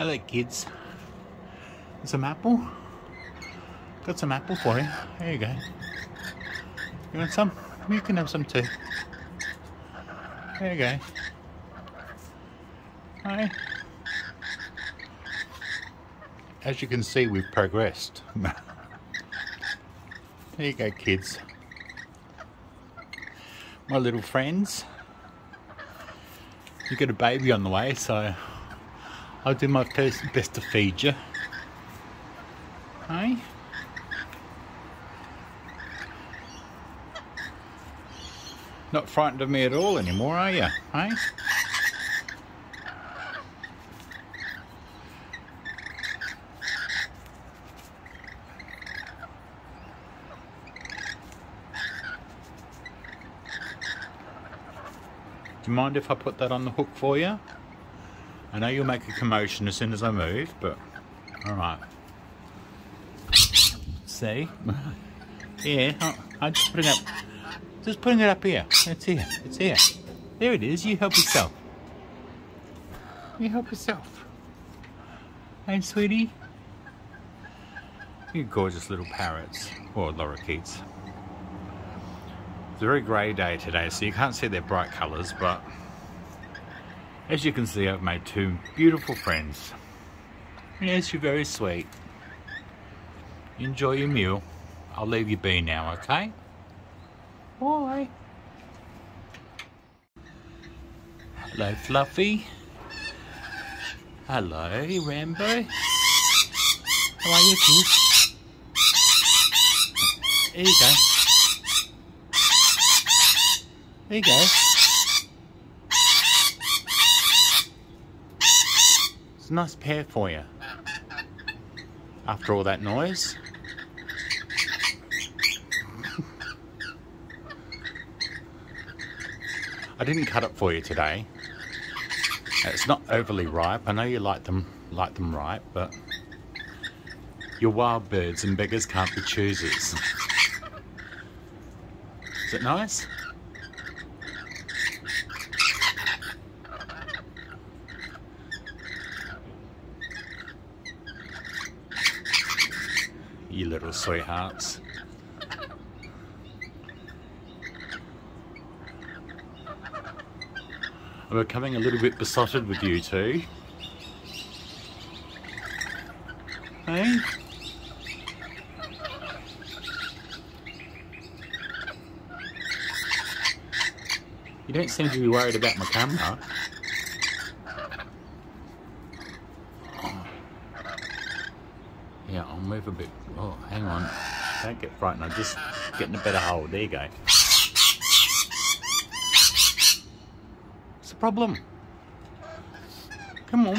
Hello kids. Some apple? Got some apple for you. There you go. You want some? You can have some too. There you go. Hi. As you can see, we've progressed. there you go, kids. My little friends. You got a baby on the way, so I'll do my best, to feed you. Hey? Not frightened of me at all anymore, are you? Hey? Do you mind if I put that on the hook for you? I know you'll make a commotion as soon as I move, but alright. See? yeah, I'm just putting it up. Just putting it up here. It's here. It's here. There it is. You help yourself. You help yourself. Hey, sweetie. You gorgeous little parrots. Or lorikeets. It's a very grey day today, so you can't see their bright colours, but as you can see, I've made two beautiful friends. Yes, you're very sweet. Enjoy your meal. I'll leave you be now, okay? Bye. Hello, Fluffy. Hello, Rambo. How are you, kid? There you go. There you go. A nice pear for you. After all that noise. I didn't cut it for you today. It's not overly ripe. I know you like them like them ripe, but you're wild birds and beggars can't be choosers. Is it nice? You little sweethearts. I'm becoming a little bit besotted with you two. Hey? You don't seem to be worried about my camera. Yeah, I'll move a bit. Oh, hang on. Don't get frightened. I'm just getting a better hold. There you go. What's the problem? Come on.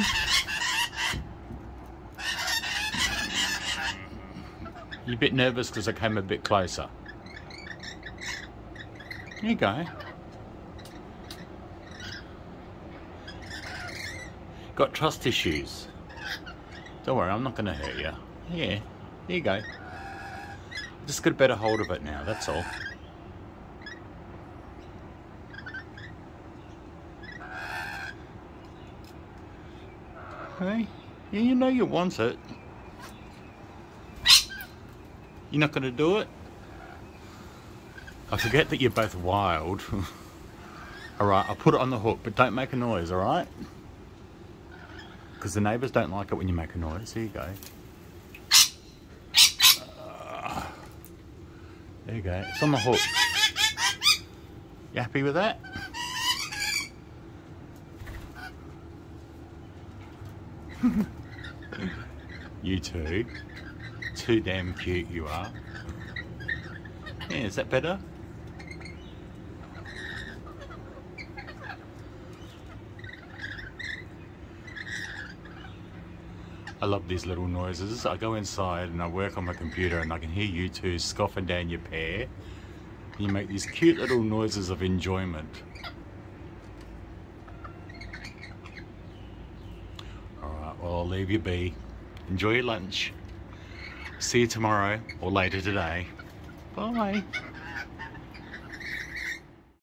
You're a bit nervous because I came a bit closer. There you go. Got trust issues. Don't worry, I'm not going to hurt you. Yeah, there you go. Just get a better hold of it now, that's all. Hey, yeah, you know you want it. You're not going to do it? I forget that you're both wild. alright, I'll put it on the hook, but don't make a noise, alright? Because the neighbours don't like it when you make a noise. Here you go. There you go. It's on the hook. You happy with that? you too. Too damn cute you are. Yeah, is that better? I love these little noises. I go inside and I work on my computer and I can hear you two scoffing down your pear. You make these cute little noises of enjoyment. Alright, well, I'll leave you be. Enjoy your lunch. See you tomorrow or later today. Bye.